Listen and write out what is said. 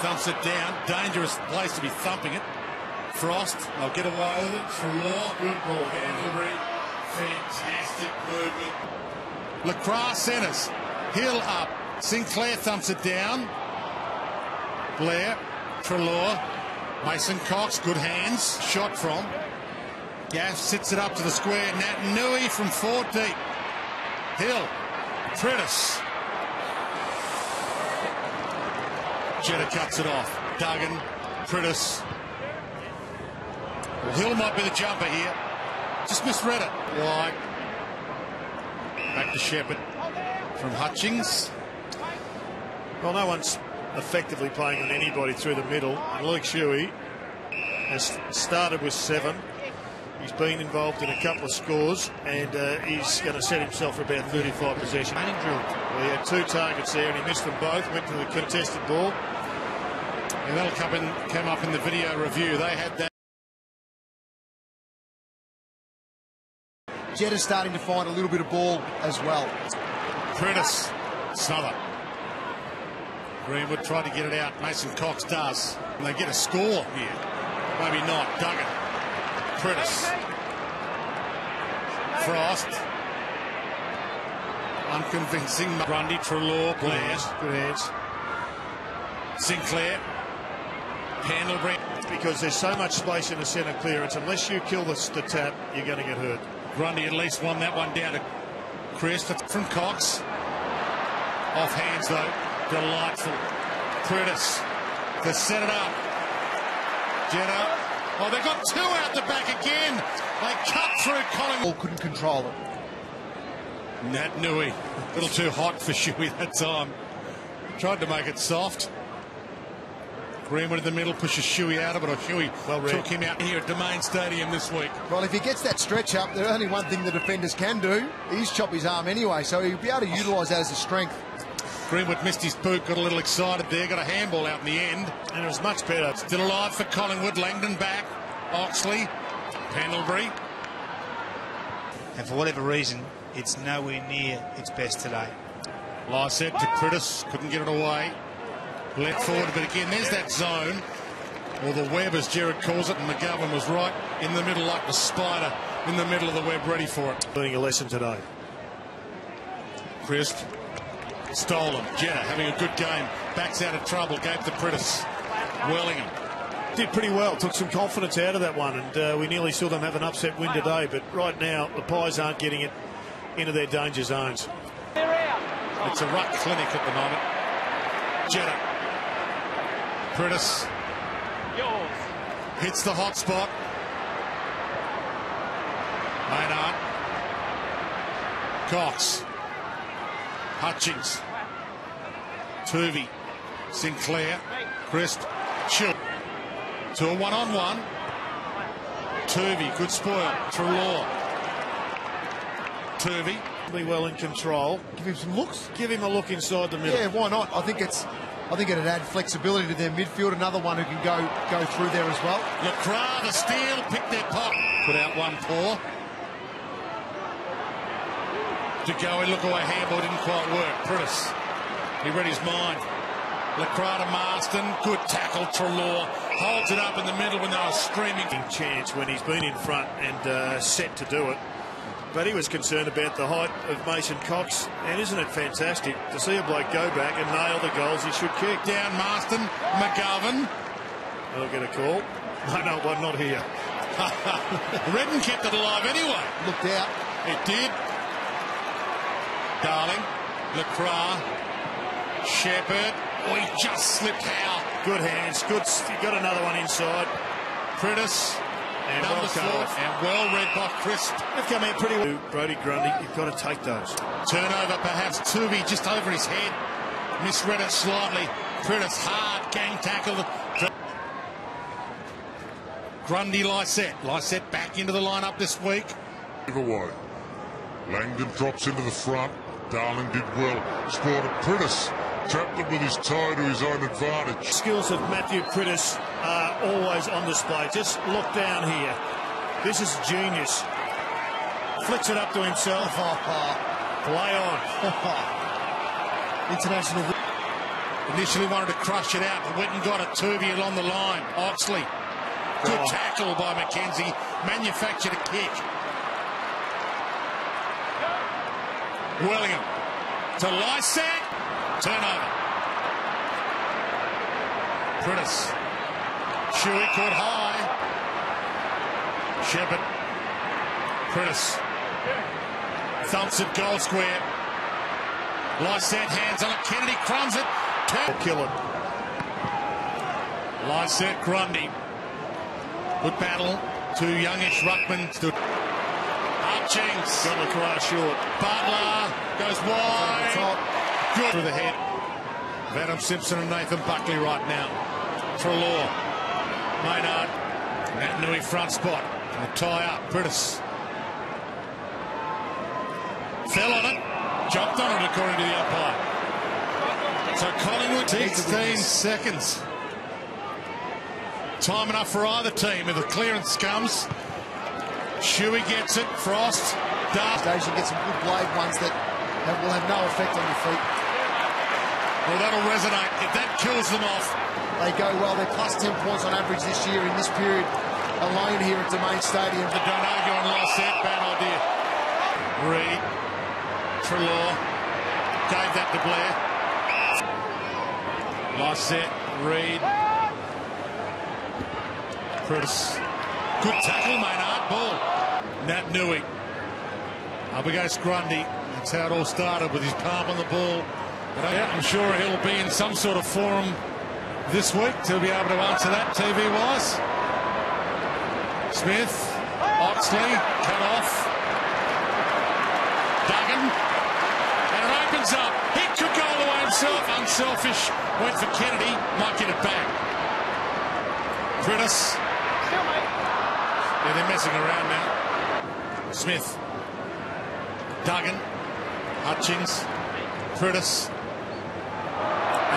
thumps it down. Dangerous place to be thumping it. Frost, they'll get away with it. Good ball. Pendlebury, fantastic movement. LeCras centres. Hill up. Sinclair thumps it down. Blair, Treloar, Mason Cox, good hands. Shot from. Gaff sits it up to the square. Naitanui from four deep. Hill, Priddis. Jetta cuts it off. Duggan, Priddis. Well, Hill might be the jumper here. Just misread it. Wide. Back to Sheppard from Hutchings. Well, no one's effectively playing on anybody through the middle. And Luke Shuey has started with seven. He's been involved in a couple of scores and uh, he's going to set himself for about 35 possessions. Well, he had two targets there and he missed them both, went to the contested ball. And that'll come, in, come up in the video review. They had that. Jet is starting to find a little bit of ball as well. Prentice, Snother. Greenwood tried to get it out. Mason Cox does. And they get a score here. Maybe not. Duggan. Prentice. Frost. Unconvincing. Grundy, Treloar, Blair. Good hands. Sinclair. Pendlebury. Because there's so much space in the centre clearance, unless you kill the, the tap, you're going to get hurt. Grundy at least won that one down to Chris from Cox. Off hands though. Delightful. Prentice to set it up. Jetta. Oh, they've got two out the back again. They cut through Collingwood. Couldn't control it. Naitanui. A little too hot for Shuey that time. Tried to make it soft. Greenwood in the middle pushes Shuey out of it, or Shuey well took him out here at Domain Stadium this week. Well, if he gets that stretch up, there's only one thing the defenders can do is chop his arm anyway, so he'll be able to utilise that as a strength. Greenwood missed his boot, got a little excited there, got a handball out in the end. And it was much better. Still alive for Collingwood, Langdon back, Oxley, Pendlebury. And for whatever reason, it's nowhere near its best today. Lycett to Priddis, couldn't get it away. Let forward, but again, there's that zone, or the web as Jared calls it, and McGovern was right in the middle like the spider in the middle of the web, ready for it. Learning a lesson today. Crisp, stolen. Jetta having a good game, backs out of trouble, gave the Priddis. Wellingham. Did pretty well, took some confidence out of that one, and uh, we nearly saw them have an upset win today, but right now the Pies aren't getting it into their danger zones. It's a ruck clinic at the moment. Jetta. Priddis. Hits the hot spot. Maynard. Cox. Hutchings. Toovey. Sinclair. Crisp. Chill. To a one-on-one. Toovey, good spoil. Treloar. Toovey. Be well in control. Give him some looks. Give him a look inside the middle. Yeah, why not? I think it's. I think it'd add flexibility to their midfield. Another one who can go go through there as well. LeCras, the steal, pick their pop. Put out one paw. To go and look away, handball didn't quite work. Priddis, he read his mind. LeCras to Masten, good tackle. Treloar holds it up in the middle when they were screaming. Chance when he's been in front and uh, set to do it. But he was concerned about the height of Mason Cox. And isn't it fantastic to see a bloke go back and nail the goals he should kick? Down Masten, McGovern. I'll get a call. No, no, one not here. Redden kept it alive anyway. Looked out. It did. Darling, LeCras, Sheppard. Oh, he just slipped out. Good hands. Good. You got another one inside. Priddis. And Number well four, covered. and well read by Crisp. They've come out pretty well. Brodie Grundy, you've got to take those. Turnover perhaps. Toovey just over his head. Misread it slightly. Priddis hard gang tackle. Grundy Lycett. Lycett back into the lineup this week. Give away. Langdon drops into the front. Darling did well. Spotted Priddis. Trapped him with his toe to his own advantage. Skills of Matthew Priddis are always on display. Just look down here. This is genius. Flicks it up to himself. Play on. International. Initially wanted to crush it out, but went and got it. Toovey along the line. Oxley. Good Oh. tackle by McKenzie. Manufactured a kick. Wellingham to Lycett. Turnover. Prentice. Shuey caught high. Sheppard. Prentice. Thumps it goal square. Lycett hands on it. Kennedy crumbs it. Kill it. Lycett Grundy. Good battle. Two youngish ruckmen stood. Hutchings. Got LeCras short. Butler goes wide. Good through the head Adam Simpson and Nathan Buckley right now. Treloar. Maynard. Naitanui front spot. And tie up. Prentice. Fell on it. Jumped on it according to the umpire. So Collingwood 16 seconds. Time enough for either team. If the clearance comes, Shuey gets it. Frost. Dart. Stage you get some good blade ones that have, will have no effect on your feet. Well, that'll resonate. If that kills them off, They go well. They're plus 10 points on average this year in this period alone here at Domain Stadium. the Donago and Lycett, bad idea. Reed, Treloar, gave that to Blair. Lycett, Reed. Prentice. Good tackle, Maynard. Ball. Naitanui. Up against Grundy. That's how it all started with his palm on the ball. Yeah, I'm sure he'll be in some sort of forum this week to be able to answer that TV-wise. Smith, Oxley, cut off. Duggan, and it opens up. He could go all the way himself. Unselfish. Went for Kennedy. Might get it back. Prentice. Yeah, they're messing around now. Smith. Duggan. Hutchings. Prentice.